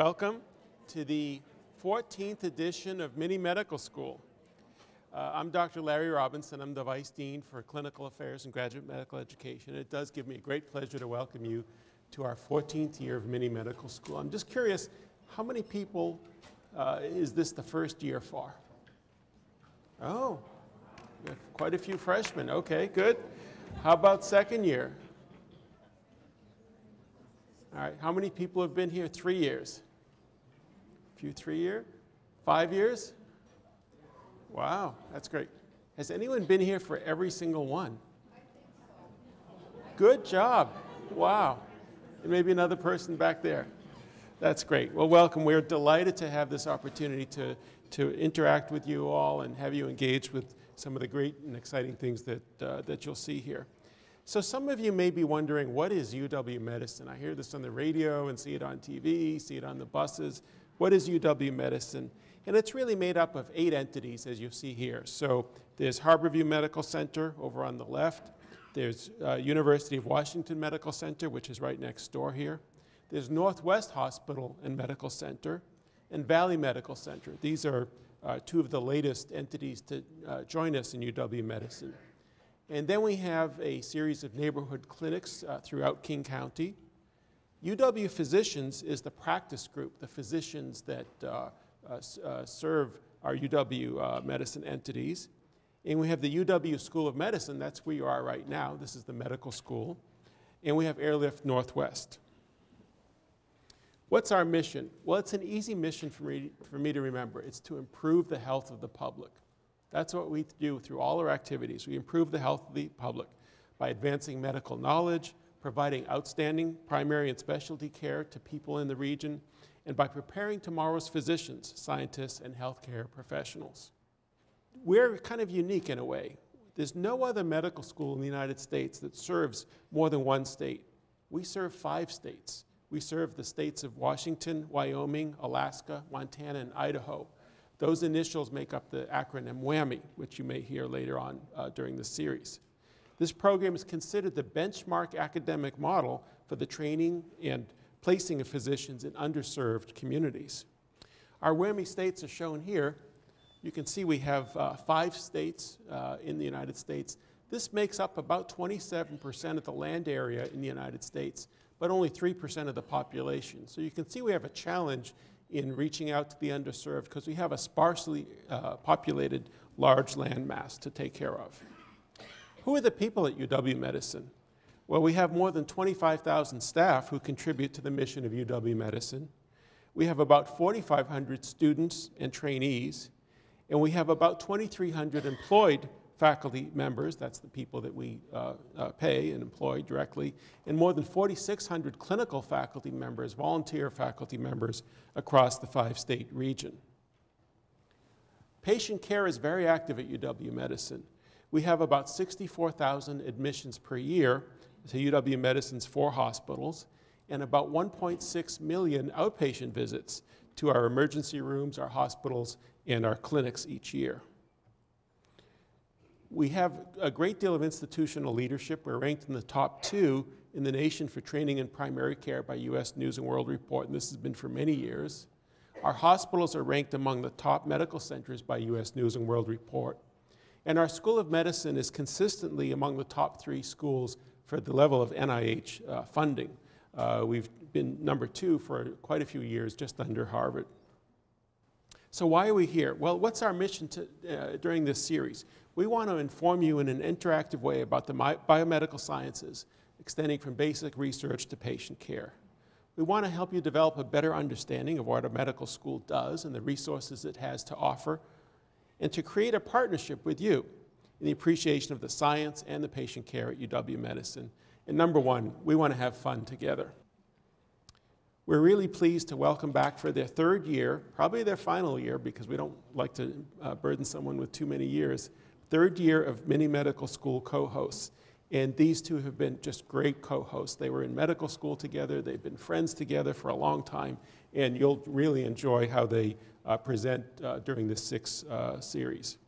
Welcome to the 14th edition of Mini Medical School. Uh, I'm Dr. Larry Robinson. I'm the Vice Dean for Clinical Affairs and Graduate Medical Education. It does give me a great pleasure to welcome you to our 14th year of Mini Medical School. I'm just curious, how many people uh, is this the first year for? Oh, quite a few freshmen. Okay, good. How about second year? All right, how many people have been here three years? Few three year? Five years? Wow, that's great. Has anyone been here for every single one? Good job. Wow. And maybe another person back there. That's great. Well, welcome. We're delighted to have this opportunity to, to interact with you all and have you engage with some of the great and exciting things that, uh, that you'll see here. So some of you may be wondering, what is UW Medicine? I hear this on the radio and see it on TV, see it on the buses. What is UW Medicine? And it's really made up of eight entities, as you see here. So there's Harborview Medical Center over on the left. There's uh, University of Washington Medical Center, which is right next door here. There's Northwest Hospital and Medical Center and Valley Medical Center. These are uh, two of the latest entities to uh, join us in UW Medicine. And then we have a series of neighborhood clinics uh, throughout King County. UW Physicians is the practice group, the physicians that uh, uh, uh, serve our UW medicine entities. And we have the UW School of Medicine, that's where you are right now. This is the medical school. And we have Airlift Northwest. What's our mission? Well, it's an easy mission for me, for me to remember. It's to improve the health of the public. That's what we do through all our activities. We improve the health of the public by advancing medical knowledge, providing outstanding primary and specialty care to people in the region, and by preparing tomorrow's physicians, scientists, and healthcare professionals. We're kind of unique in a way. There's no other medical school in the United States that serves more than one state. We serve five states. We serve the states of Washington, Wyoming, Alaska, Montana, and Idaho. Those initials make up the acronym WWAMI, which you may hear later on uh, during the series. This program is considered the benchmark academic model for the training and placing of physicians in underserved communities. Our WWAMI states are shown here. You can see we have uh, five states uh, in the United States. This makes up about 27% of the land area in the United States, but only 3% of the population. So you can see we have a challenge in reaching out to the underserved because we have a sparsely uh, populated large land mass to take care of. Who are the people at UW Medicine? Well, we have more than 25,000 staff who contribute to the mission of UW Medicine. We have about 4,500 students and trainees, and we have about 2,300 employed faculty members, that's the people that we uh, uh, pay and employ directly, and more than 4,600 clinical faculty members, volunteer faculty members across the five state region. Patient care is very active at UW Medicine. We have about 64,000 admissions per year to UW Medicine's four hospitals and about 1.6 million outpatient visits to our emergency rooms, our hospitals, and our clinics each year. We have a great deal of institutional leadership. We're ranked in the top two in the nation for training in primary care by U.S. News and World Report, and this has been for many years. Our hospitals are ranked among the top medical centers by U.S. News and World Report. And our School of Medicine is consistently among the top three schools for the level of NIH uh, funding. Uh, we've been number two for quite a few years, just under Harvard. So why are we here? Well, what's our mission to, uh, during this series? We want to inform you in an interactive way about the biomedical sciences, extending from basic research to patient care. We want to help you develop a better understanding of what a medical school does and the resources it has to offer, and to create a partnership with you in the appreciation of the science and the patient care at UW Medicine. And number one, we want to have fun together. We're really pleased to welcome back for their third year, probably their final year because we don't like to uh, burden someone with too many years, third year of Mini Medical School co-hosts. And these two have been just great co-hosts. They were in medical school together, they've been friends together for a long time, and you'll really enjoy how they present uh, during this six uh, series,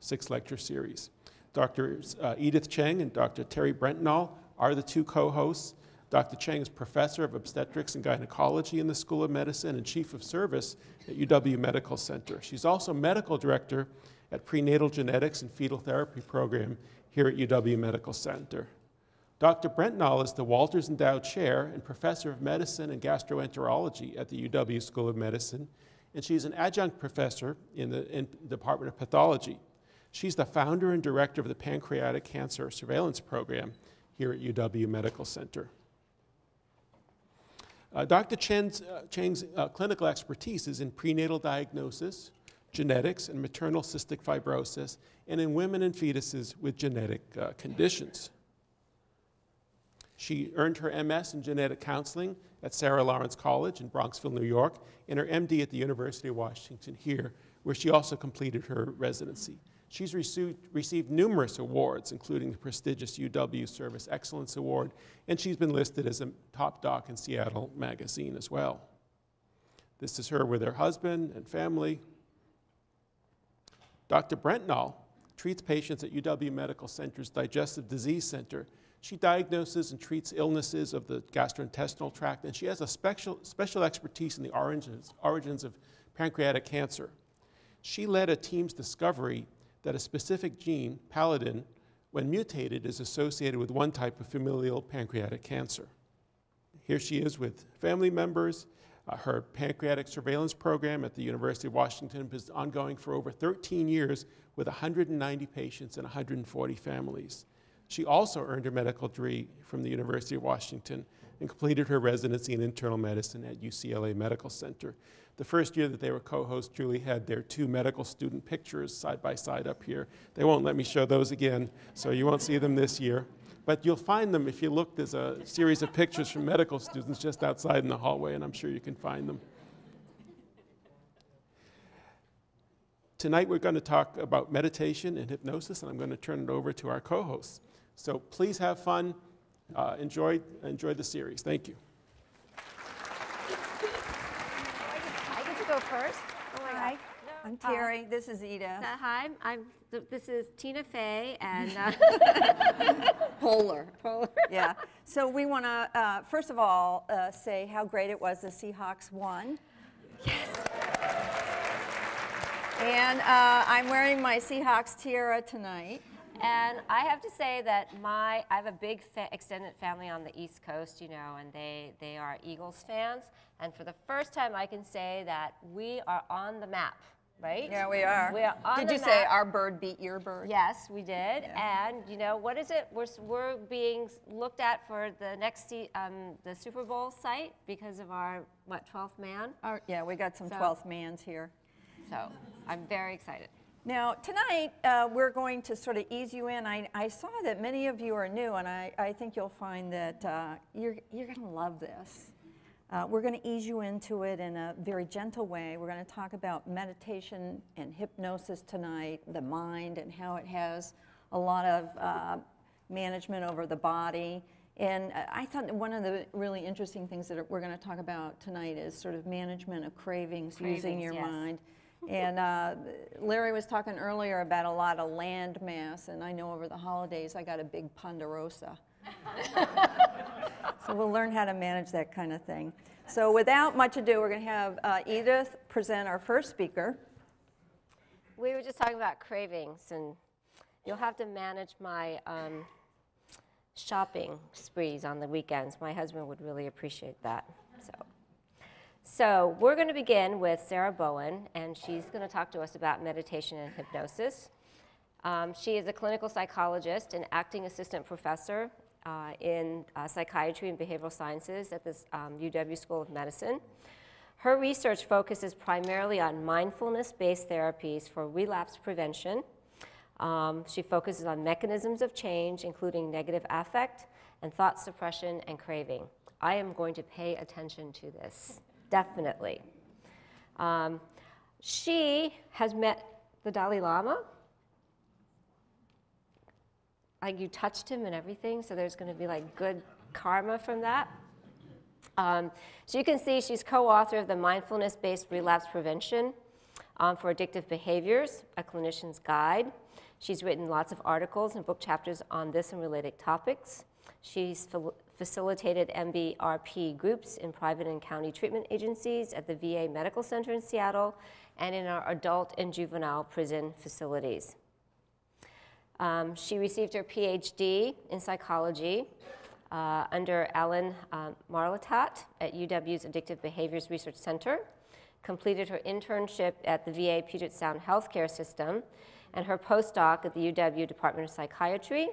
six lecture series. Uh, Edith Cheng and Dr. Terry Brentnall are the two co-hosts. Dr. Cheng is professor of obstetrics and gynecology in the School of Medicine and chief of service at UW Medical Center. She's also medical director at prenatal genetics and fetal therapy program here at UW Medical Center. Dr. Brentnall is the Walters Endowed Chair and Professor of Medicine and Gastroenterology at the UW School of Medicine, and she's an adjunct professor in the in Department of Pathology. She's the founder and director of the Pancreatic Cancer Surveillance Program here at UW Medical Center. Uh, Dr. Chen's, uh, Cheng's uh, clinical expertise is in prenatal diagnosis, genetics, and maternal cystic fibrosis, and in women and fetuses with genetic uh, conditions. She earned her MS in genetic counseling at Sarah Lawrence College in Bronxville, New York, and her MD at the University of Washington here, where she also completed her residency. She's received, received, numerous awards, including the prestigious UW Service Excellence Award, and she's been listed as a top doc in Seattle Magazine as well. This is her with her husband and family. Dr. Brentnall treats patients at UW Medical Center's Digestive Disease Center. She diagnoses and treats illnesses of the gastrointestinal tract, and she has a special, special expertise in the origins, origins of pancreatic cancer. She led a team's discovery that a specific gene, palladin, when mutated, is associated with one type of familial pancreatic cancer. Here she is with family members. Uh, her pancreatic surveillance program at the University of Washington is ongoing for over 13 years with 190 patients and 140 families. She also earned her medical degree from the University of Washington and completed her residency in internal medicine at UCLA Medical Center. The first year that they were co-hosts, Julie had their two medical student pictures side by side up here. They won't let me show those again, so you won't see them this year. But you'll find them if you look, there's a series of pictures from medical students just outside in the hallway, and I'm sure you can find them. Tonight we're going to talk about meditation and hypnosis, and I'm going to turn it over to our co-hosts. So please have fun, uh, enjoy, enjoy the series. Thank you. I get to go first? Oh hi. No. I'm Terry. Hi. This is Ida. Uh, hi. I'm. This is Tina Fey and uh, Poehler. Poehler. yeah. So we want to uh, first of all uh, say how great it was the Seahawks won. Yes. And uh, I'm wearing my Seahawks tiara tonight. And I have to say that my I have a big fa extended family on the East Coast, you know, and they they are Eagles fans. And for the first time, I can say that we are on the map, right? Yeah, we are. We are on Did the you map. say our bird beat your bird? Yes, we did. Yeah. And you know what is it? We're we're being looked at for the next um, the Super Bowl site because of our what 12th man. Our, yeah, we got some so, 12th mans here. So I'm very excited. Now, tonight, uh, we're going to sort of ease you in. I, I, saw that many of you are new, and I, I think you'll find that uh, you're, you're going to love this. Uh, we're going to ease you into it in a very gentle way. We're going to talk about meditation and hypnosis tonight, the mind, and how it has a lot of uh, management over the body. And I thought one of the really interesting things that we're going to talk about tonight is sort of management of cravings, cravings using your yes. mind. And uh, Larry was talking earlier about a lot of land mass, and I know over the holidays I got a big ponderosa. so we'll learn how to manage that kind of thing. So without much ado, we're going to have uh, Edith present our first speaker. We were just talking about cravings, and you'll have to manage my um, shopping sprees on the weekends. My husband would really appreciate that. So. We're going to begin with Sarah Bowen, and she's going to talk to us about meditation and hypnosis. Um, she is a clinical psychologist and acting assistant professor uh, in uh, psychiatry and behavioral sciences at the um, UW School of Medicine. Her research focuses primarily on mindfulness-based therapies for relapse prevention. Um, she focuses on mechanisms of change, including negative affect and thought suppression and craving. I am going to pay attention to this definitely. Um, she has met the Dalai Lama. Like you touched him and everything, so there's going to be like good karma from that. Um, so you can see she's co-author of the Mindfulness-Based Relapse Prevention um, for Addictive Behaviors, a clinician's guide. She's written lots of articles and book chapters on this and related topics. She's facilitated MBRP groups in private and county treatment agencies at the VA Medical Center in Seattle and in our adult and juvenile prison facilities. Um, she received her PhD in psychology uh, under Alan uh, Marlatt at UW's Addictive Behaviors Research Center, completed her internship at the VA Puget Sound Healthcare System, and her postdoc at the UW Department of Psychiatry.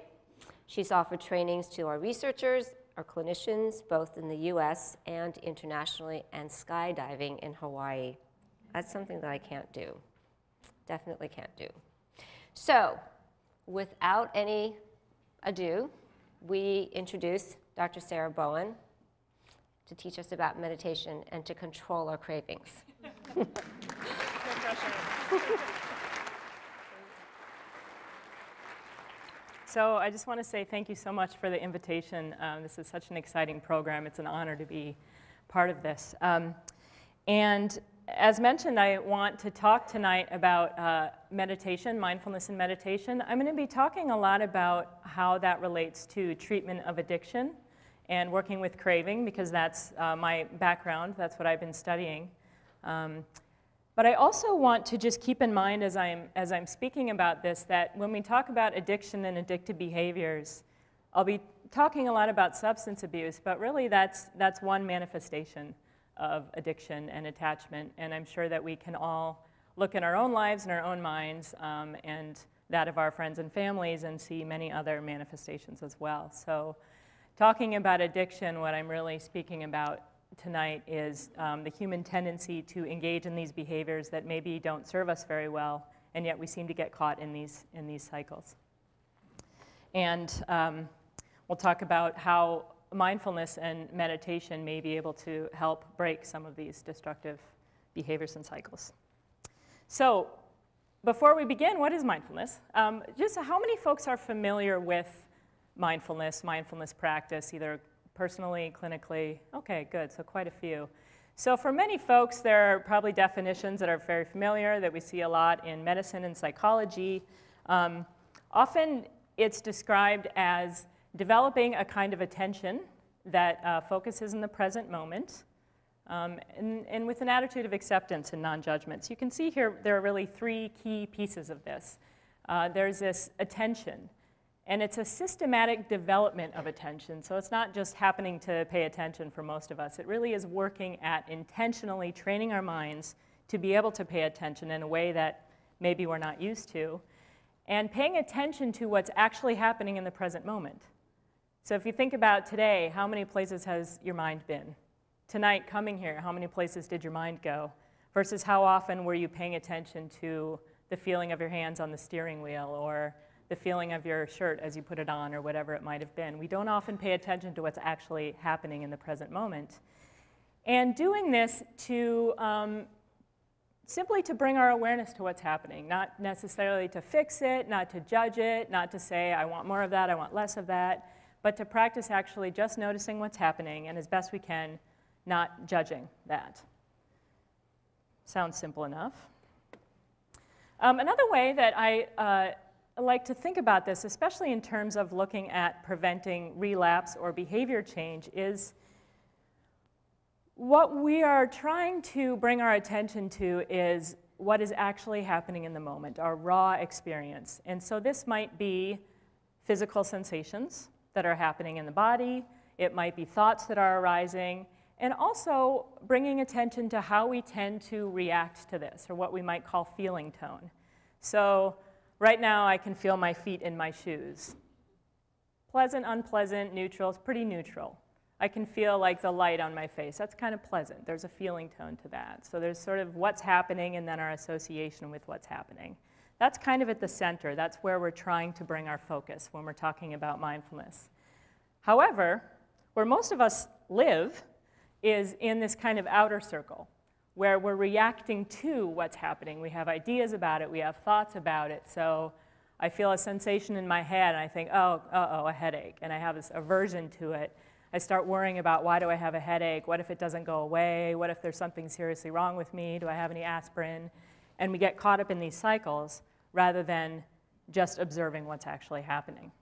She's offered trainings to our researchers, our clinicians, both in the US and internationally, and skydiving in Hawaii. That's something that I can't do. Definitely can't do. So, without any ado, we introduce Dr. Sarah Bowen to teach us about meditation and to control our cravings. So I just want to say thank you so much for the invitation. Um, this is such an exciting program. It's an honor to be part of this. Um, and as mentioned, I want to talk tonight about uh, meditation, mindfulness and meditation. I'm going to be talking a lot about how that relates to treatment of addiction and working with craving because that's uh, my background. That's what I've been studying. Um, but I also want to just keep in mind as I'm, as I'm speaking about this that when we talk about addiction and addictive behaviors, I'll be talking a lot about substance abuse, but really that's, that's one manifestation of addiction and attachment. And I'm sure that we can all look in our own lives and our own minds um, and that of our friends and families and see many other manifestations as well. So, talking about addiction, what I'm really speaking about tonight is um, the human tendency to engage in these behaviors that maybe don't serve us very well, and yet we seem to get caught in these, in these cycles. And um, we'll talk about how mindfulness and meditation may be able to help break some of these destructive behaviors and cycles. So, before we begin, what is mindfulness? Um, just how many folks are familiar with mindfulness, mindfulness practice, either personally, clinically? Okay, good, so quite a few. So for many folks, there are probably definitions that are very familiar that we see a lot in medicine and psychology. Um, often it's described as developing a kind of attention that uh, focuses in the present moment um, and, and, with an attitude of acceptance and non-judgment. So you can see here there are really three key pieces of this. Uh, there's this attention. And it's a systematic development of attention. So it's not just happening to pay attention for most of us. It really is working at intentionally training our minds to be able to pay attention in a way that maybe we're not used to. And paying attention to what's actually happening in the present moment. So if you think about today, how many places has your mind been? Tonight, coming here, how many places did your mind go? Versus how often were you paying attention to the feeling of your hands on the steering wheel or the feeling of your shirt as you put it on or whatever it might have been. We don't often pay attention to what's actually happening in the present moment. And doing this to um, simply to bring our awareness to what's happening, not necessarily to fix it, not to judge it, not to say, I want more of that, I want less of that, but to practice actually just noticing what's happening and as best we can, not judging that. Sounds simple enough. Um, another way that I uh, like to think about this, especially in terms of looking at preventing relapse or behavior change, is what we are trying to bring our attention to is what is actually happening in the moment, our raw experience. And so this might be physical sensations that are happening in the body, it might be thoughts that are arising, and also bringing attention to how we tend to react to this, or what we might call feeling tone. So Right now, I can feel my feet in my shoes. Pleasant, unpleasant, neutral, it's pretty neutral. I can feel like the light on my face. That's kind of pleasant. There's a feeling tone to that. So there's sort of what's happening and then our association with what's happening. That's kind of at the center. That's where we're trying to bring our focus when we're talking about mindfulness. However, where most of us live is in this kind of outer circle where we're reacting to what's happening. We have ideas about it, we have thoughts about it. So I feel a sensation in my head, and I think, oh, uh-oh, a headache, and I have this aversion to it. I start worrying about why do I have a headache? What if it doesn't go away? What if there's something seriously wrong with me? Do I have any aspirin? And we get caught up in these cycles rather than just observing what's actually happening.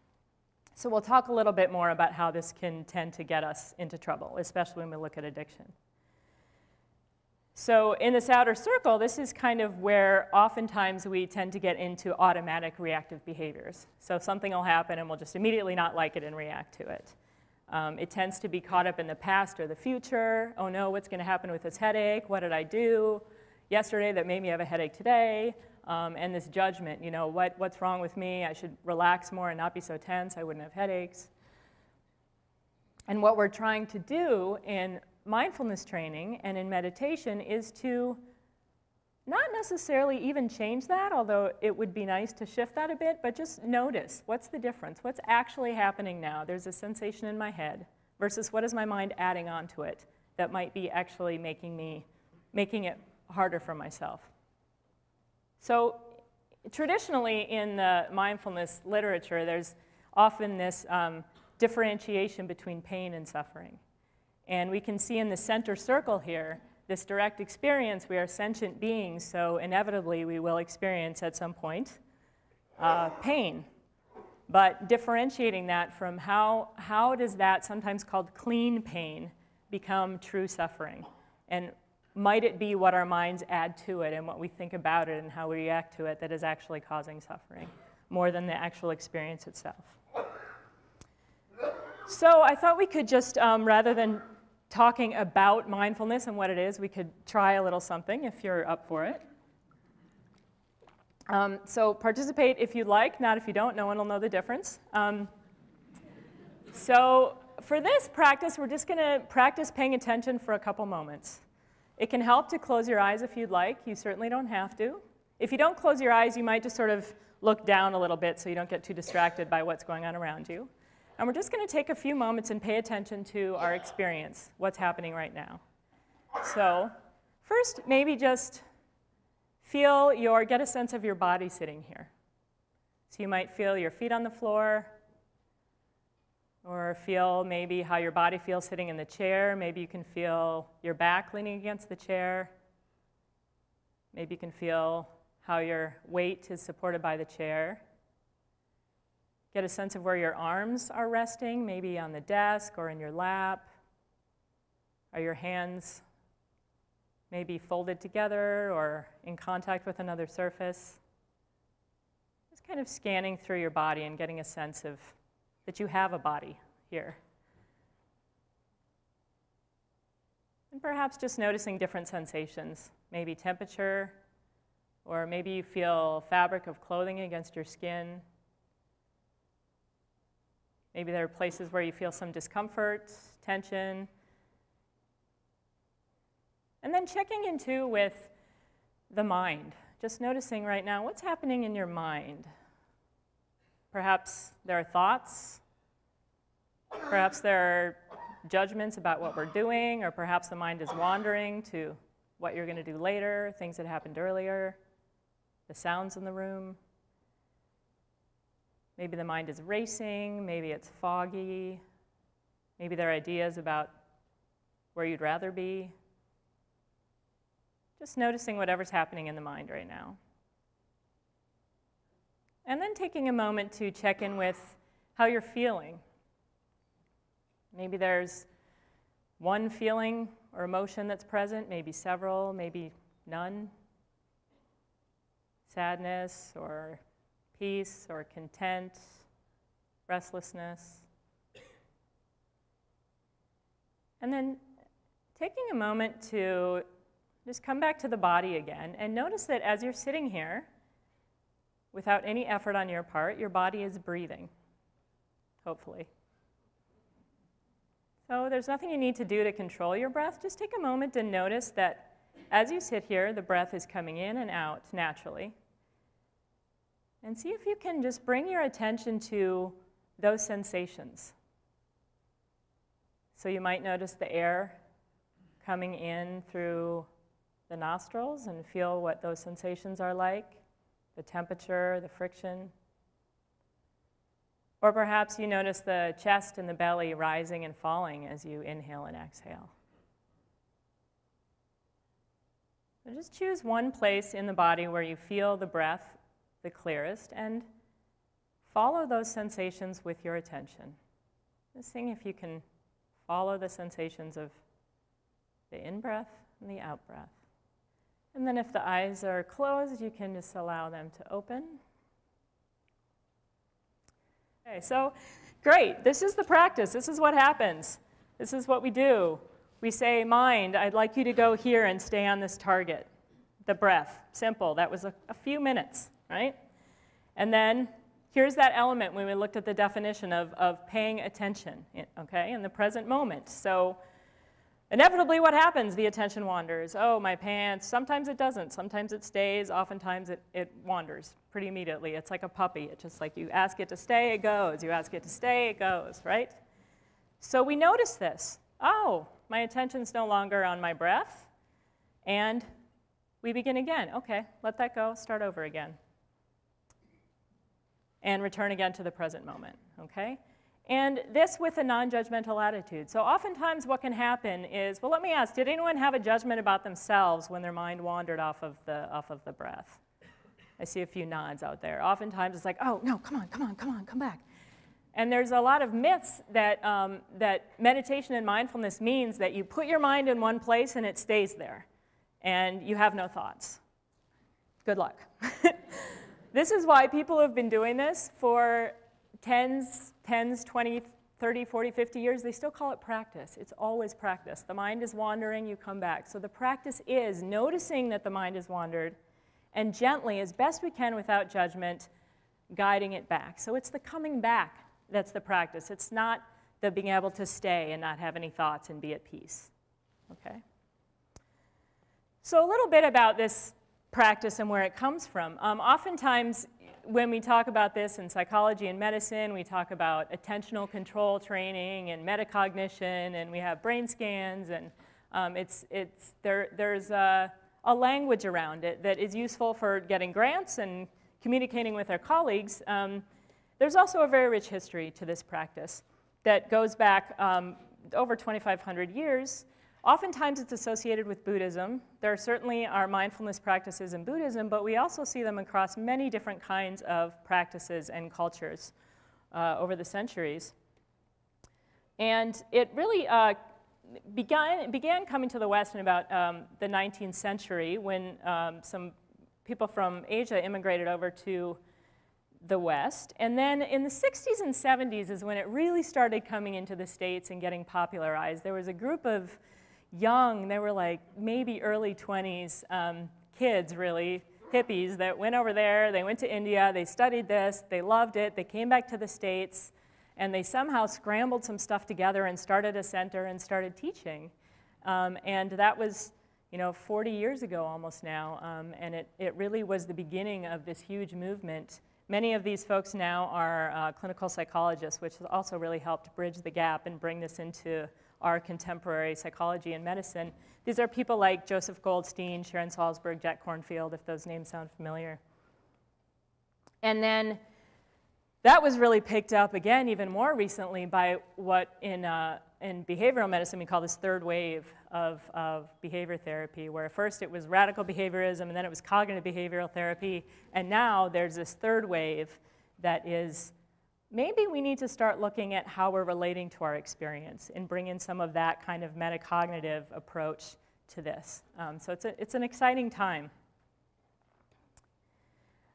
So we'll talk a little bit more about how this can tend to get us into trouble, especially when we look at addiction. So in this outer circle, this is kind of where oftentimes we tend to get into automatic reactive behaviors. So something will happen and we'll just immediately not like it and react to it. Um, it tends to be caught up in the past or the future. Oh no, what's going to happen with this headache? What did I do yesterday that made me have a headache today? Um, and this judgment, you know, what, what's wrong with me? I should relax more and not be so tense. I wouldn't have headaches. And what we're trying to do in mindfulness training and in meditation is to not necessarily even change that, although it would be nice to shift that a bit, but just notice what's the difference? What's actually happening now? There's a sensation in my head versus what is my mind adding onto it that might be actually making me making it harder for myself. So traditionally in the mindfulness literature, there's often this um, differentiation between pain and suffering. And we can see in the center circle here, this direct experience, we are sentient beings, so inevitably we will experience at some point uh, pain. But differentiating that from how, how does that, sometimes called clean pain, become true suffering? And might it be what our minds add to it and what we think about it and how we react to it that is actually causing suffering more than the actual experience itself? So I thought we could just, um, rather than talking about mindfulness and what it is, we could try a little something if you're up for it. Um, so participate if you'd like, not if you don't, no one will know the difference. Um, so for this practice, we're just going to practice paying attention for a couple moments. It can help to close your eyes if you'd like. You certainly don't have to. If you don't close your eyes, you might just sort of look down a little bit so you don't get too distracted by what's going on around you. And we're just going to take a few moments and pay attention to our experience, what's happening right now. So, first, maybe just feel your, get a sense of your body sitting here. So, you might feel your feet on the floor, or feel maybe how your body feels sitting in the chair. Maybe you can feel your back leaning against the chair. Maybe you can feel how your weight is supported by the chair. Get a sense of where your arms are resting, maybe on the desk or in your lap. Are your hands maybe folded together or in contact with another surface? Just kind of scanning through your body and getting a sense of that you have a body here. And perhaps just noticing different sensations, maybe temperature, or maybe you feel fabric of clothing against your skin. Maybe there are places where you feel some discomfort, tension. And then checking into with the mind, just noticing right now what's happening in your mind. Perhaps there are thoughts, perhaps there are judgments about what we're doing, or perhaps the mind is wandering to what you're going to do later, things that happened earlier, the sounds in the room. Maybe the mind is racing, maybe it's foggy, maybe there are ideas about where you'd rather be. Just noticing whatever's happening in the mind right now. And then taking a moment to check in with how you're feeling. Maybe there's one feeling or emotion that's present, maybe several, maybe none. Sadness or peace or content, restlessness. And then taking a moment to just come back to the body again and notice that as you're sitting here, without any effort on your part, your body is breathing, hopefully. So there's nothing you need to do to control your breath. Just take a moment to notice that as you sit here, the breath is coming in and out naturally. And see if you can just bring your attention to those sensations. So you might notice the air coming in through the nostrils and feel what those sensations are like the temperature, the friction. Or perhaps you notice the chest and the belly rising and falling as you inhale and exhale. So just choose one place in the body where you feel the breath the clearest and follow those sensations with your attention. Just seeing if you can follow the sensations of the in breath and the out breath. And then if the eyes are closed, you can just allow them to open. Okay, so great. This is the practice. This is what happens. This is what we do. We say, mind, I'd like you to go here and stay on this target. The breath. Simple. That was a, a few minutes, right? And then here's that element when we looked at the definition of, of paying attention, okay, in the present moment. So inevitably what happens? The attention wanders. Oh, my pants. Sometimes it doesn't. Sometimes it stays. Oftentimes it, it wanders pretty immediately. It's like a puppy. It's just like you ask it to stay, it goes. You ask it to stay, it goes, right? So we notice this. Oh, my attention's no longer on my breath. And we begin again. Okay, let that go. Start over again and return again to the present moment, okay? And this with a non judgmental attitude. So, oftentimes, what can happen is well, let me ask did anyone have a judgment about themselves when their mind wandered off of the, off of the breath? I see a few nods out there. Oftentimes, it's like, oh, no, come on, come on, come on, come back. And there's a lot of myths that, um, that meditation and mindfulness means that you put your mind in one place and it stays there, and you have no thoughts. Good luck. This is why people have been doing this for tens, tens, 20, 30, 40, 50 years. They still call it practice. It's always practice. The mind is wandering, you come back. So the practice is noticing that the mind has wandered and gently, as best we can without judgment, guiding it back. So it's the coming back that's the practice. It's not the being able to stay and not have any thoughts and be at peace. Okay? So, a little bit about this practice and where it comes from. Um, oftentimes, when we talk about this in psychology and medicine, we talk about attentional control training and metacognition, and we have brain scans, and um, it's, it's, there, there's a, a, language around it that is useful for getting grants and communicating with our colleagues. Um, there's also a very rich history to this practice that goes back um, over 2,500 years. Oftentimes it's associated with Buddhism. There certainly are mindfulness practices in Buddhism, but we also see them across many different kinds of practices and cultures uh, over the centuries. And it really uh, began, began coming to the West in about um, the 19th century when um, some people from Asia immigrated over to the West. And then in the 60s and 70s is when it really started coming into the States and getting popularized. There was a group of young, they were like maybe early 20s um, kids, really, hippies that went over there. They went to India, they studied this, they loved it, they came back to the States, and they somehow scrambled some stuff together and started a center and started teaching. Um, and that was, you know, 40 years ago almost now, um, and it, it really was the beginning of this huge movement. Many of these folks now are uh, clinical psychologists, which has also really helped bridge the gap and bring this into our contemporary psychology and medicine. These are people like Joseph Goldstein, Sharon Salzberg, Jack Kornfield, if those names sound familiar. And then that was really picked up again even more recently by what in, uh, in behavioral medicine we call this third wave of, of behavior therapy, where first it was radical behaviorism and then it was cognitive behavioral therapy, and now there's this third wave that is maybe we need to start looking at how we're relating to our experience and bring in some of that kind of metacognitive approach to this. Um, so it's, a, it's an exciting time.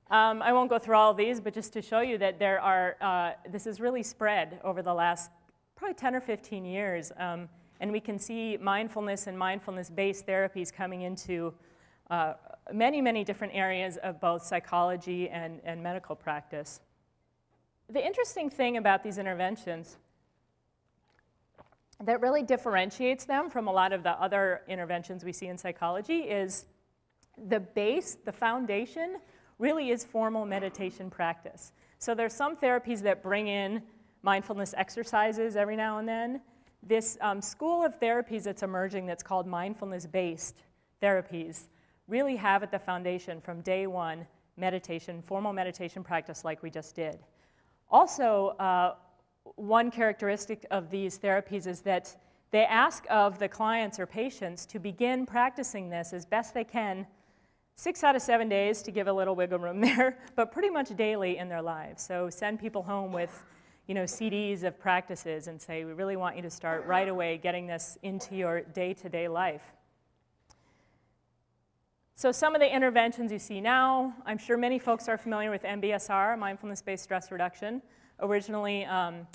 Um, I won't go through all these, but just to show you that there are, uh, this has really spread over the last probably 10 or 15 years. Um, and we can see mindfulness and mindfulness-based therapies coming into uh, many, many different areas of both psychology and, and medical practice. The interesting thing about these interventions that really differentiates them from a lot of the other interventions we see in psychology is the base, the foundation, really is formal meditation practice. So there's some therapies that bring in mindfulness exercises every now and then. This um, school of therapies that's emerging that's called mindfulness-based therapies really have at the foundation from day one meditation, formal meditation practice like we just did. Also, uh, one characteristic of these therapies is that they ask of the clients or patients to begin practicing this as best they can six out of seven days to give a little wiggle room there, but pretty much daily in their lives. So send people home with you know, CDs of practices and say, we really want you to start right away getting this into your day-to-day life. So some of the interventions you see now, I'm sure many folks are familiar with MBSR, mindfulness-based stress reduction. Originally, um,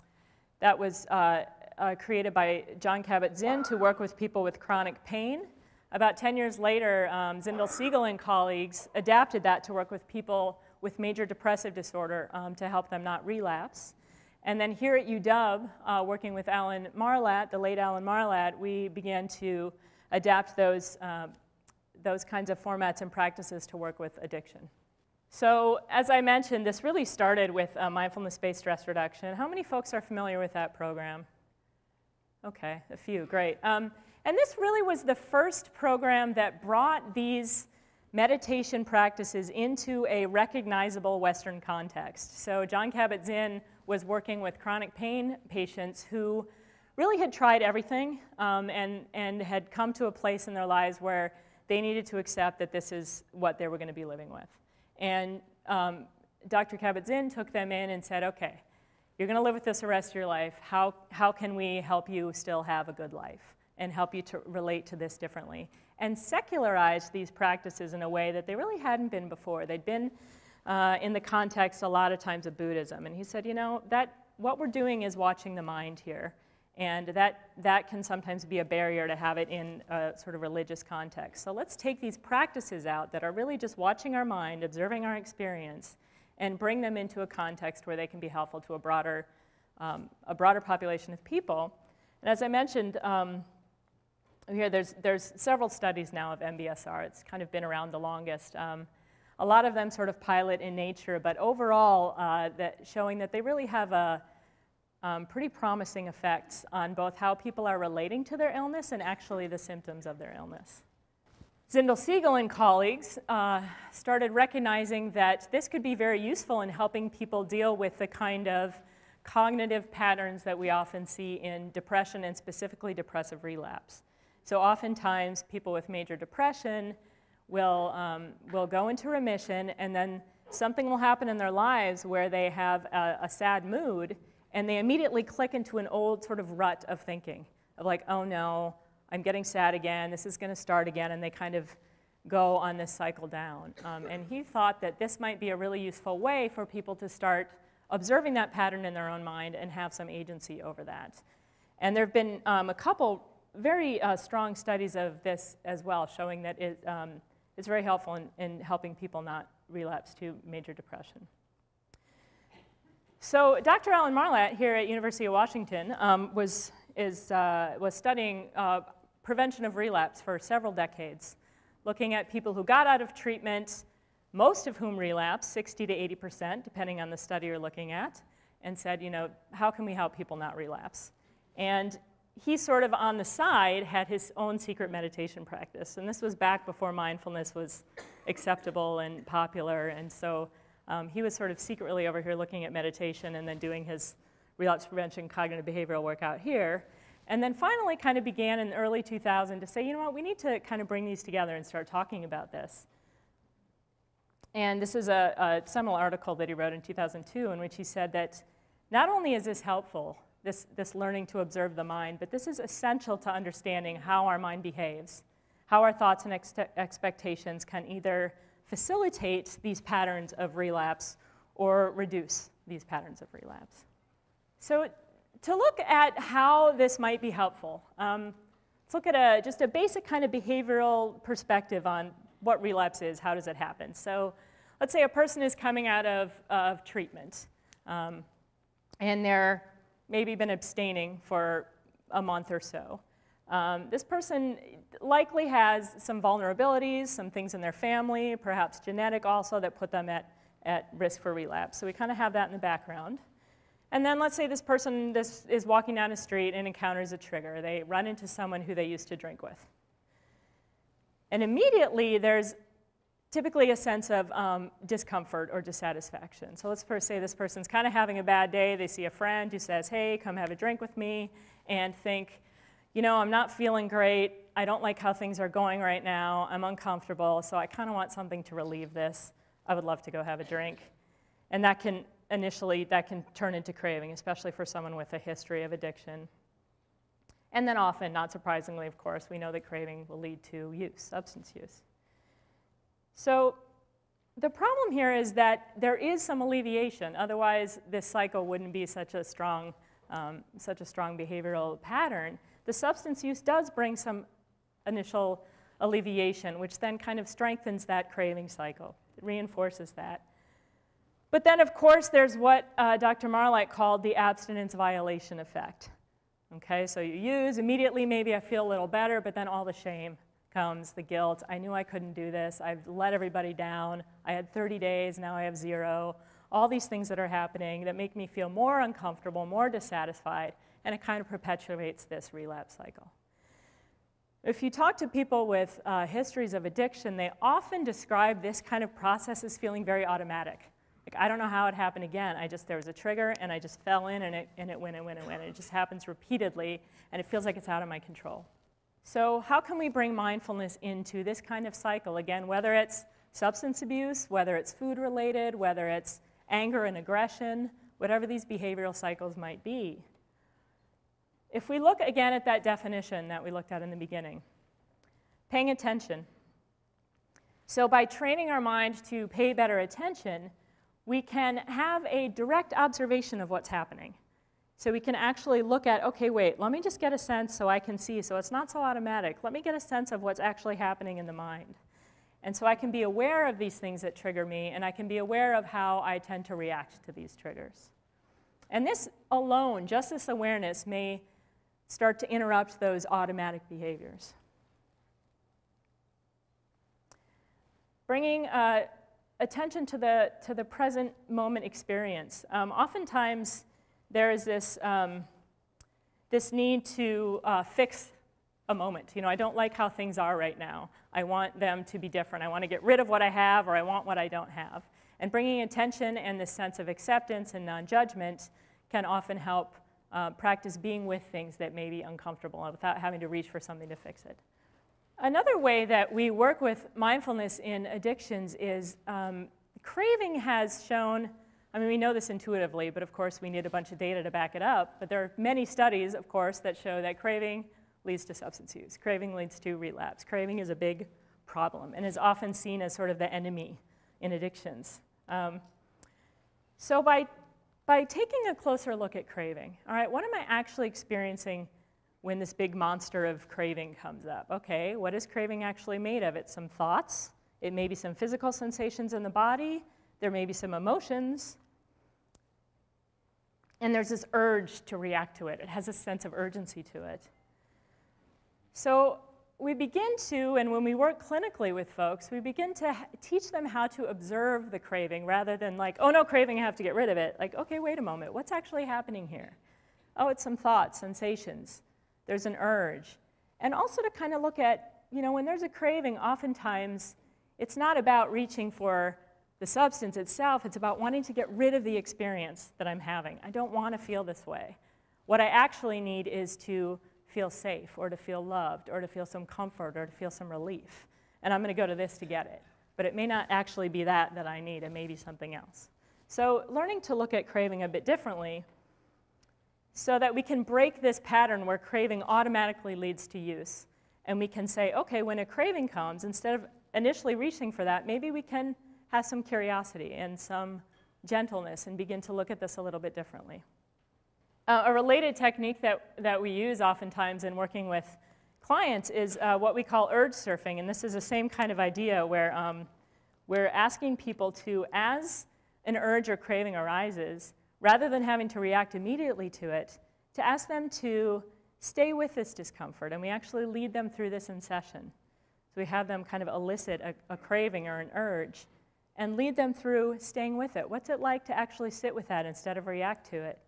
that was uh, uh, created by Jon Kabat-Zinn to work with people with chronic pain. About 10 years later, um, Zindel Segal and colleagues adapted that to work with people with major depressive disorder um, to help them not relapse. And then here at UW, uh, working with Alan Marlatt, the late Alan Marlatt, we began to adapt those, uh, those kinds of formats and practices to work with addiction. So as I mentioned, this really started with uh, mindfulness-based stress reduction. How many folks are familiar with that program? Okay, a few, great. Um, and this really was the first program that brought these meditation practices into a recognizable Western context. So Jon Kabat-Zinn was working with chronic pain patients who really had tried everything um, and, and had come to a place in their lives where they needed to accept that this is what they were going to be living with. And um, Dr. Kabat-Zinn took them in and said, okay, you're going to live with this the rest of your life. How, how can we help you still have a good life? and help you to relate to this differently. And secularize these practices in a way that they really hadn't been before. They'd been uh, in the context a lot of times of Buddhism. And he said, you know, that what we're doing is watching the mind here. And that, that can sometimes be a barrier to have it in a sort of religious context. So let's take these practices out that are really just watching our mind, observing our experience, and bring them into a context where they can be helpful to a broader, um, a broader population of people. And as I mentioned, um, here there's, there's several studies now of MBSR. It's kind of been around the longest. Um, a lot of them sort of pilot in nature, but overall uh, that showing that they really have a um, pretty promising effects on both how people are relating to their illness and actually the symptoms of their illness. Zindel Segal and colleagues uh, started recognizing that this could be very useful in helping people deal with the kind of cognitive patterns that we often see in depression and specifically depressive relapse. So oftentimes people with major depression will, um, will go into remission and then something will happen in their lives where they have a, a sad mood and they immediately click into an old sort of rut of thinking of like, oh no, I'm getting sad again, this is going to start again, and they kind of go on this cycle down. Um, and he thought that this might be a really useful way for people to start observing that pattern in their own mind and have some agency over that. And there have been um, a couple very uh, strong studies of this as well, showing that it, um, it's very helpful in, in helping people not relapse to major depression. So Dr. Alan Marlatt here at University of Washington um, was, is, uh, was studying uh, prevention of relapse for several decades, looking at people who got out of treatment, most of whom relapsed, 60 to 80%, depending on the study you're looking at, and said, you know, how can we help people not relapse? And he sort of on the side had his own secret meditation practice. And this was back before mindfulness was acceptable and popular. And so um, he was sort of secretly over here looking at meditation and then doing his relapse prevention cognitive behavioral work out here. And then finally kind of began in the early 2000 to say, you know what, we need to kind of bring these together and start talking about this. And this is a, a seminal article that he wrote in 2002 in which he said that not only is this helpful this, this learning to observe the mind, but this is essential to understanding how our mind behaves, how our thoughts and ex expectations can either facilitate these patterns of relapse or reduce these patterns of relapse. So to look at how this might be helpful, um, let's look at a, just a basic kind of behavioral perspective on what relapse is, how does it happen. So let's say a person is coming out of, of treatment um, and they're maybe been abstaining for a month or so. Um, this person likely has some vulnerabilities, some things in their family, perhaps genetic also, that put them at, at risk for relapse. So we kind of have that in the background. And then let's say this person this is walking down a street and encounters a trigger. They run into someone who they used to drink with. And immediately there's typically a sense of um, discomfort or dissatisfaction. So let's first say this person's kind of having a bad day. They see a friend who says, hey, come have a drink with me, and think, you know, I'm not feeling great. I don't like how things are going right now. I'm uncomfortable, so I kind of want something to relieve this. I would love to go have a drink. And that can initially, that can turn into craving, especially for someone with a history of addiction. And then often, not surprisingly, of course, we know that craving will lead to use, substance use. So the problem here is that there is some alleviation. Otherwise, this cycle wouldn't be such a strong, um, such a strong behavioral pattern. The substance use does bring some initial alleviation, which then kind of strengthens that craving cycle. It reinforces that. But then, of course, there's what uh, Dr. Marlatt called the abstinence violation effect. Okay, so you use, immediately maybe I feel a little better, but then all the shame comes, the guilt. I knew I couldn't do this. I've let everybody down. I had 30 days, now I have zero. All these things that are happening that make me feel more uncomfortable, more dissatisfied, and it kind of perpetuates this relapse cycle. If you talk to people with uh, histories of addiction, they often describe this kind of process as feeling very automatic. Like, I don't know how it happened again. I just, there was a trigger and I just fell in and it, and it went and went and went. It just happens repeatedly and it feels like it's out of my control. So, how can we bring mindfulness into this kind of cycle? Again, whether it's substance abuse, whether it's food related, whether it's anger and aggression, whatever these behavioral cycles might be. If we look again at that definition that we looked at in the beginning, paying attention. So, by training our mind to pay better attention, we can have a direct observation of what's happening. So we can actually look at, okay, wait, let me just get a sense so I can see, so it's not so automatic. Let me get a sense of what's actually happening in the mind. And so I can be aware of these things that trigger me, and I can be aware of how I tend to react to these triggers. And this alone, just this awareness, may start to interrupt those automatic behaviors. Bringing uh, attention to the, to the present moment experience. Um, oftentimes, there is this, um, this need to uh, fix a moment. You know, I don't like how things are right now. I want them to be different. I want to get rid of what I have, or I want what I don't have. And bringing attention and this sense of acceptance and non judgment can often help uh, practice being with things that may be uncomfortable without having to reach for something to fix it. Another way that we work with mindfulness in addictions is um, craving has shown, I mean, we know this intuitively, but of course we need a bunch of data to back it up. But there are many studies, of course, that show that craving leads to substance use. Craving leads to relapse. Craving is a big problem and is often seen as sort of the enemy in addictions. Um, so by, by taking a closer look at craving, all right, what am I actually experiencing when this big monster of craving comes up. Okay, what is craving actually made of? It's some thoughts, it may be some physical sensations in the body, there may be some emotions, and there's this urge to react to it. It has a sense of urgency to it. So we begin to, and when we work clinically with folks, we begin to teach them how to observe the craving rather than like, oh no, craving, I have to get rid of it. Like, okay, wait a moment, what's actually happening here? Oh, it's some thoughts, sensations there's an urge. And also to kind of look at, you know, when there's a craving, oftentimes it's not about reaching for the substance itself, it's about wanting to get rid of the experience that I'm having. I don't want to feel this way. What I actually need is to feel safe or to feel loved or to feel some comfort or to feel some relief. And I'm going to go to this to get it. But it may not actually be that that I need, it may be something else. So, learning to look at craving a bit differently so that we can break this pattern where craving automatically leads to use. And we can say, okay, when a craving comes, instead of initially reaching for that, maybe we can have some curiosity and some gentleness and begin to look at this a little bit differently. Uh, a related technique that, that we use oftentimes in working with clients is uh, what we call urge surfing. And this is the same kind of idea where um, we're asking people to, as an urge or craving arises, rather than having to react immediately to it, to ask them to stay with this discomfort. And we actually lead them through this in session. So we have them kind of elicit a, a craving or an urge and lead them through staying with it. What's it like to actually sit with that instead of react to it?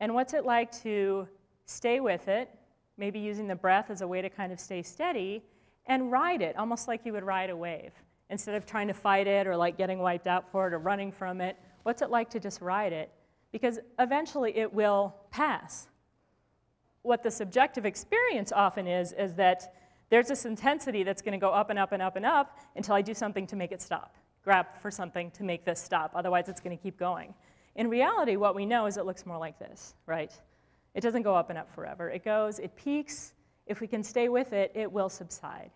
And what's it like to stay with it, maybe using the breath as a way to kind of stay steady, and ride it, almost like you would ride a wave. Instead of trying to fight it or like getting wiped out for it or running from it, What's it like to just ride it? Because eventually it will pass. what the subjective experience often is, is that there's this intensity that's going to go up and up and up and up until I do something to make it stop. Grab for something to make this stop, otherwise, it's going to keep going. In reality, what we know is it looks more like this, right? It doesn't go up and up forever. It goes, it peaks. If we can stay with it, it will subside.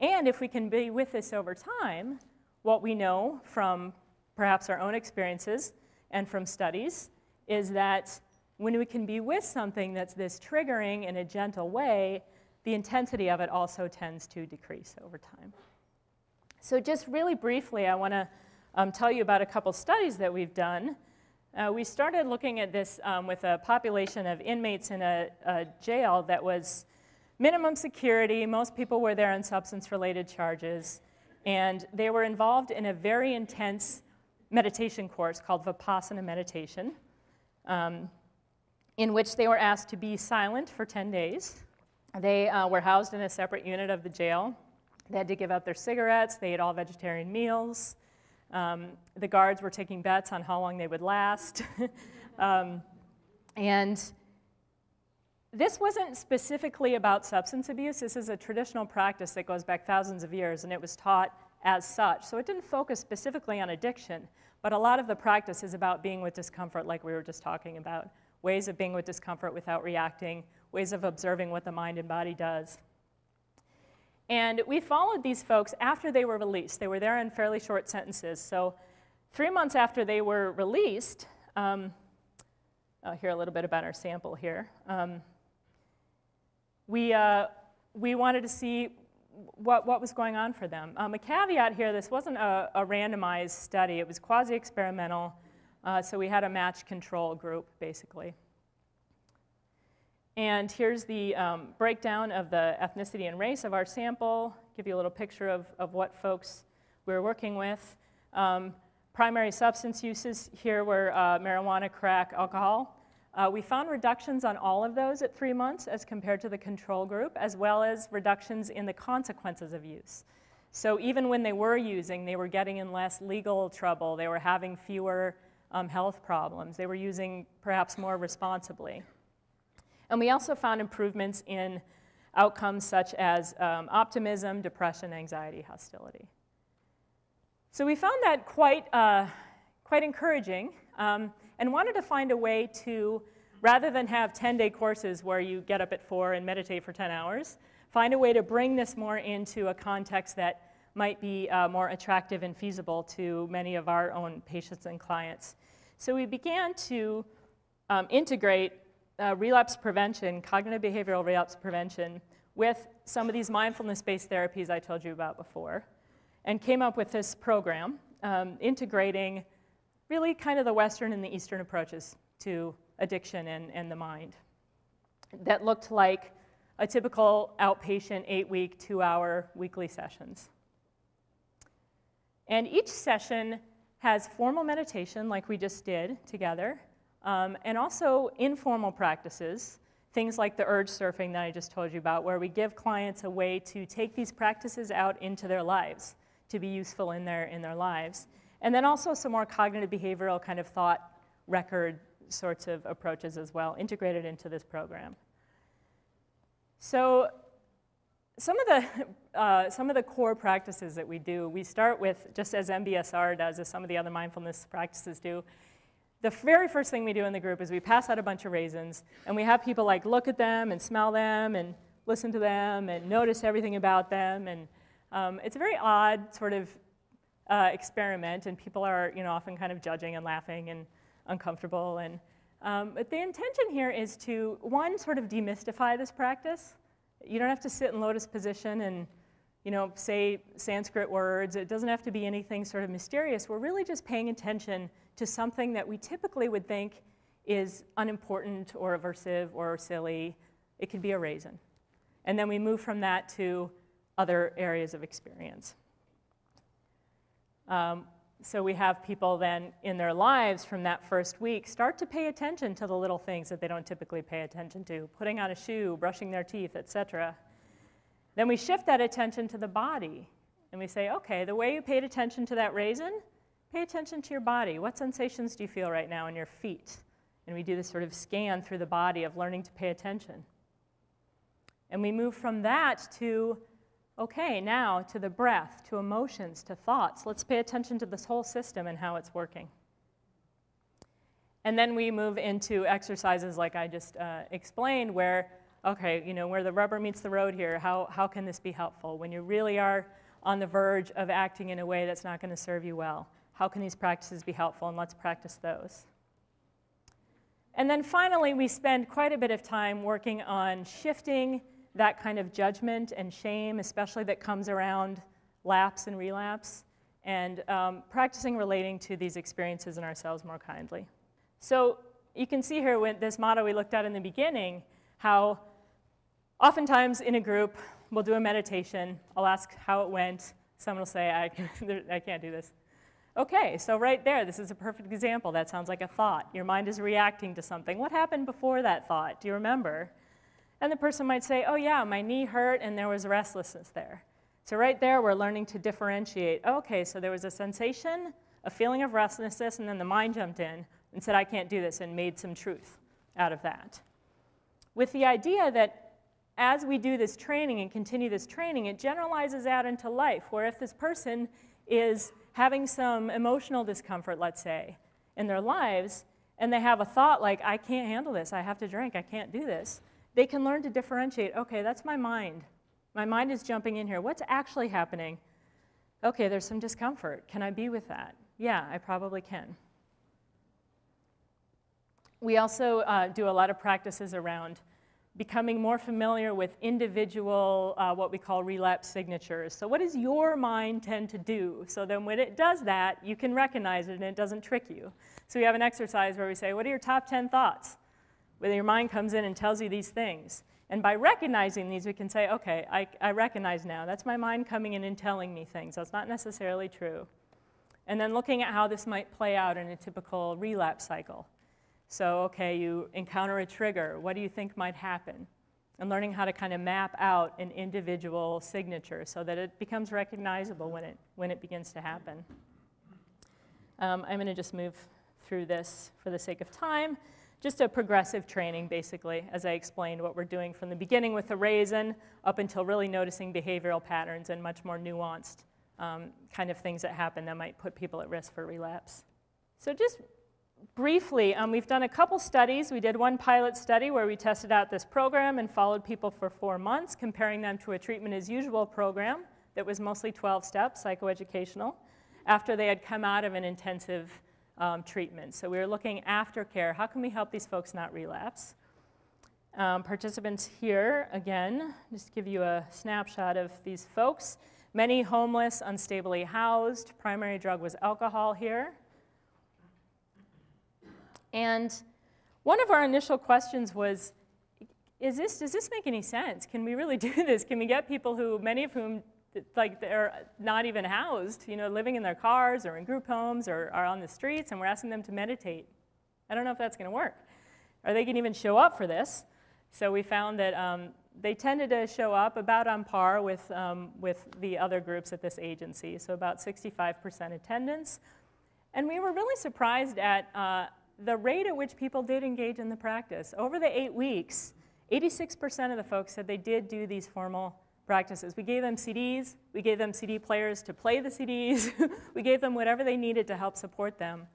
And if we can be with this over time, what we know from perhaps our own experiences and from studies is that when we can be with something that's this triggering in a gentle way, the intensity of it also tends to decrease over time. So, just really briefly, I want to um, tell you about a couple studies that we've done. Uh, we started looking at this um, with a population of inmates in a, a, jail that was minimum security. Most people were there on substance related charges. And they were involved in a very intense meditation course called Vipassana meditation, um, in which they were asked to be silent for 10 days. They uh, were housed in a separate unit of the jail. They had to give up their cigarettes, they ate all vegetarian meals. Um, the guards were taking bets on how long they would last. um, and this wasn't specifically about substance abuse. This is a traditional practice that goes back thousands of years, and it was taught as such. So it didn't focus specifically on addiction, but a lot of the practice is about being with discomfort, like we were just talking about ways of being with discomfort without reacting, ways of observing what the mind and body does. And we followed these folks after they were released. They were there in fairly short sentences. So, three months after they were released, um, I'll hear a little bit about our sample here. Um, we, uh, we wanted to see what, what was going on for them. Um, a caveat here this wasn't a, a randomized study, it was quasi experimental. Uh, so, we had a match control group basically. And here's the um, breakdown of the ethnicity and race of our sample, give you a little picture of, of what folks we are working with. Um, primary substance uses here were uh, marijuana, crack, alcohol. Uh, we found reductions on all of those at three months as compared to the control group, as well as reductions in the consequences of use. So even when they were using, they were getting in less legal trouble, they were having fewer um, health problems, they were using perhaps more responsibly. And we also found improvements in outcomes such as um, optimism, depression, anxiety, hostility. So we found that quite, uh, quite encouraging um, and wanted to find a way to, rather than have 10 day courses where you get up at 4 and meditate for 10 hours, find a way to bring this more into a context that might be uh, more attractive and feasible to many of our own patients and clients. So we began to um, integrate uh, relapse prevention, cognitive behavioral relapse prevention, with some of these mindfulness based therapies I told you about before, and came up with this program um, integrating really kind of the Western and the Eastern approaches to addiction and, and the mind that looked like a typical outpatient eight week, two hour weekly sessions. And each session has formal meditation, like we just did together, um, and also informal practices, things like the urge surfing that I just told you about, where we give clients a way to take these practices out into their lives, to be useful in their, in their lives. And then also some more cognitive behavioral kind of thought record sorts of approaches as well, integrated into this program. So some of the, uh, some of the core practices that we do, we start with, just as MBSR does, as some of the other mindfulness practices do, the very first thing we do in the group is we pass out a bunch of raisins and we have people like look at them and smell them and listen to them and notice everything about them. And um, it's a very odd sort of uh, experiment and people are you know often kind of judging and laughing and uncomfortable. And um, but the intention here is to one sort of demystify this practice. You don't have to sit in lotus position and you know say sanskrit words. It doesn't have to be anything sort of mysterious. We're really just paying attention to something that we typically would think is unimportant or aversive or silly. It could be a raisin. And then we move from that to other areas of experience. Um, so we have people then in their lives from that first week start to pay attention to the little things that they don't typically pay attention to putting on a shoe, brushing their teeth, etc. Then we shift that attention to the body and we say, okay, the way you paid attention to that raisin, Pay attention to your body. What sensations do you feel right now in your feet? And we do this sort of scan through the body of learning to pay attention. And we move from that to, okay, now to the breath, to emotions, to thoughts. Let's pay attention to this whole system and how it's working. And then we move into exercises like I just uh, explained, where, okay, you know, where the rubber meets the road here, how, how can this be helpful? When you really are on the verge of acting in a way that's not going to serve you well, how can these practices be helpful? And let's practice those. And then finally, we spend quite a bit of time working on shifting that kind of judgment and shame, especially that comes around lapse and relapse, and um, practicing relating to these experiences in ourselves more kindly. So you can see here with this motto we looked at in the beginning, how oftentimes in a group, we'll do a meditation. I'll ask how it went. Someone will say, I, I can't do this. Okay, so right there, this is a perfect example. That sounds like a thought. Your mind is reacting to something. What happened before that thought? Do you remember? And the person might say, oh, yeah, my knee hurt and there was restlessness there. So right there, we're learning to differentiate. Okay, so there was a sensation, a feeling of restlessness, and then the mind jumped in and said, I can't do this, and made some truth out of that. With the idea that as we do this training and continue this training, it generalizes out into life, where if this person is having some emotional discomfort, let's say, in their lives, and they have a thought like, I can't handle this, I have to drink, I can't do this, they can learn to differentiate okay, that's my mind. My mind is jumping in here. What's actually happening? Okay, there's some discomfort. Can I be with that? Yeah, I probably can. We also uh, do a lot of practices around becoming more familiar with individual, uh, what we call relapse signatures. So, what does your mind tend to do? So, then when it does that, you can recognize it and it doesn't trick you. So, we have an exercise where we say, What are your top 10 thoughts? When your mind comes in and tells you these things. And by recognizing these, we can say, Okay, I, I recognize now. That's my mind coming in and telling me things. That's not necessarily true. And then looking at how this might play out in a typical relapse cycle. So, okay, you encounter a trigger. What do you think might happen? And learning how to kind of map out an individual signature so that it becomes recognizable when it, when it begins to happen. Um, I'm going to just move through this for the sake of time. Just a progressive training, basically, as I explained what we're doing from the beginning with the raisin up until really noticing behavioral patterns and much more nuanced um, kind of things that happen that might put people at risk for relapse. So just briefly, um, we've done a couple studies. We did one pilot study where we tested out this program and followed people for four months, comparing them to a treatment as usual program that was mostly 12 steps, psychoeducational, after they had come out of an intensive um, treatment. So we were looking after care. How can we help these folks not relapse? Um, participants here, again, just give you a snapshot of these folks. Many homeless, unstably housed. Primary drug was alcohol here. And one of our initial questions was, is this, does this make any sense? Can we really do this? Can we get people who, many of whom, like they're not even housed, you know, living in their cars or in group homes or are on the streets, and we're asking them to meditate? I don't know if that's going to work. Are they going to even show up for this? So we found that um, they tended to show up about on par with, um, with the other groups at this agency, so about 65% attendance. And we were really surprised at uh, the rate at which people did engage in the practice. Over the eight weeks, 86% of the folks said they did do these formal practices. We gave them CDs, we gave them CD players to play the CDs, we gave them whatever they needed to help support them.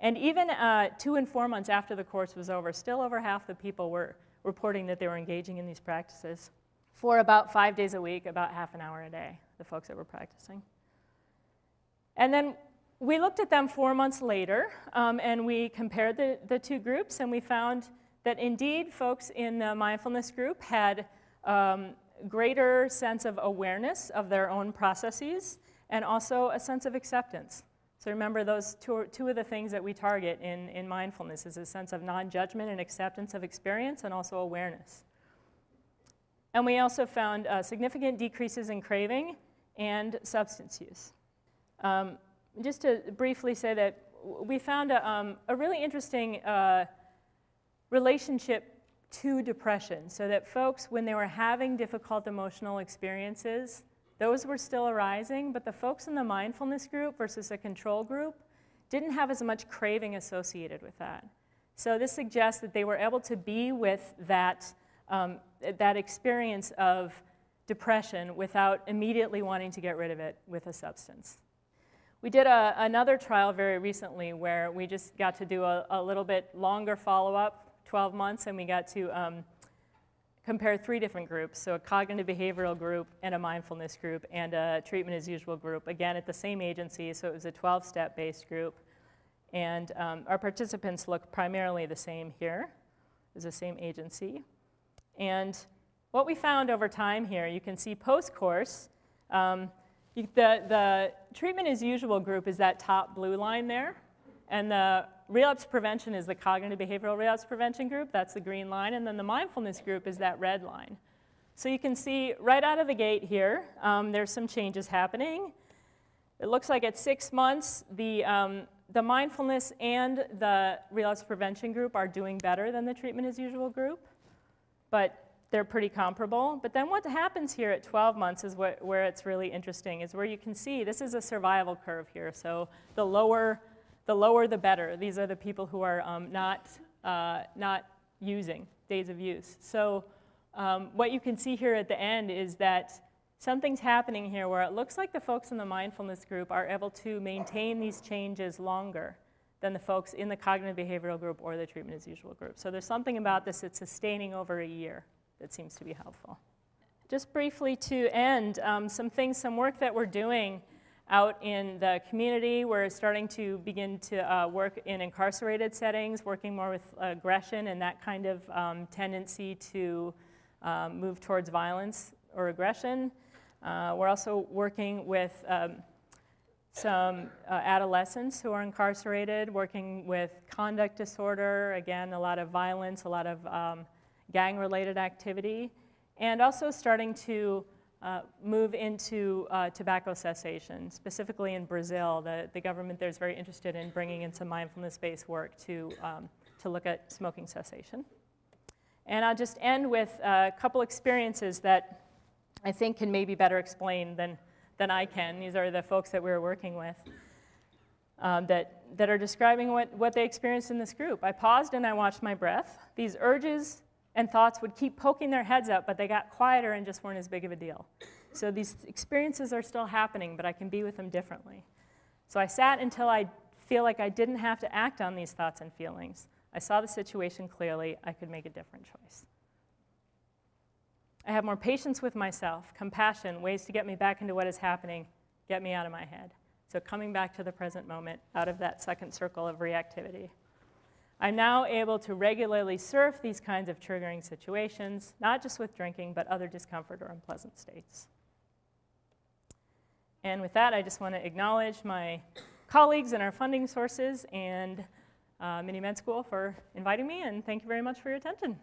And even uh, two and four months after the course was over, still over half the people were reporting that they were engaging in these practices for about five days a week, about half an hour a day, the folks that were practicing. And then we looked at them four months later, um, and we compared the, the two groups, and we found that indeed folks in the mindfulness group had um, greater sense of awareness of their own processes and also a sense of acceptance. So remember those two, two of the things that we target in, in mindfulness is a sense of non-judgment and acceptance of experience and also awareness. And we also found uh, significant decreases in craving and substance use. Um, just to briefly say that we found a, um, a really interesting uh, relationship to depression. So that folks, when they were having difficult emotional experiences, those were still arising, but the folks in the mindfulness group versus a control group didn't have as much craving associated with that. So this suggests that they were able to be with that um, that experience of depression without immediately wanting to get rid of it with a substance. We did a, another trial very recently where we just got to do a, a little bit longer follow up, 12 months, and we got to um, compare three different groups so a cognitive behavioral group, and a mindfulness group, and a treatment as usual group, again at the same agency, so it was a 12 step based group. And um, our participants look primarily the same here, it was the same agency. And what we found over time here, you can see post course. Um, the, the treatment as usual group is that top blue line there, and the relapse prevention is the cognitive behavioral relapse prevention group, that's the green line, and then the mindfulness group is that red line. So you can see right out of the gate here, um, there's some changes happening. It looks like at six months, the, um, the mindfulness and the relapse prevention group are doing better than the treatment as usual group, but they're pretty comparable. But then what happens here at 12 months is what, where it's really interesting, is where you can see this is a survival curve here. So the lower, the lower the better. These are the people who are um, not, uh, not using days of use. So um, what you can see here at the end is that something's happening here where it looks like the folks in the mindfulness group are able to maintain these changes longer than the folks in the cognitive behavioral group or the treatment as usual group. So there's something about this that's sustaining over a year that seems to be helpful. Just briefly to end, um, some things, some work that we're doing out in the community. We're starting to begin to uh, work in incarcerated settings, working more with aggression and that kind of um, tendency to um, move towards violence or aggression. Uh, we're also working with um, some uh, adolescents who are incarcerated, working with conduct disorder, again, a lot of violence, a lot of um, gang related activity, and also starting to uh, move into uh, tobacco cessation, specifically in Brazil. The, the government there is very interested in bringing in some mindfulness based work to, um, to look at smoking cessation. And I'll just end with a couple experiences that I think can maybe better explain than, than I can. These are the folks that we were working with. Um, that, that are describing what, what they experienced in this group. I paused and I watched my breath. These urges and thoughts would keep poking their heads up, but they got quieter and just weren't as big of a deal. So these experiences are still happening, but I can be with them differently. So I sat until I feel like I didn't have to act on these thoughts and feelings. I saw the situation clearly, I could make a different choice. I have more patience with myself, compassion, ways to get me back into what is happening, get me out of my head. So coming back to the present moment, out of that second circle of reactivity. I'm now able to regularly surf these kinds of triggering situations, not just with drinking, but other discomfort or unpleasant states. And with that, I just want to acknowledge my colleagues and our funding sources and uh, Mini Med School for inviting me, and thank you very much for your attention.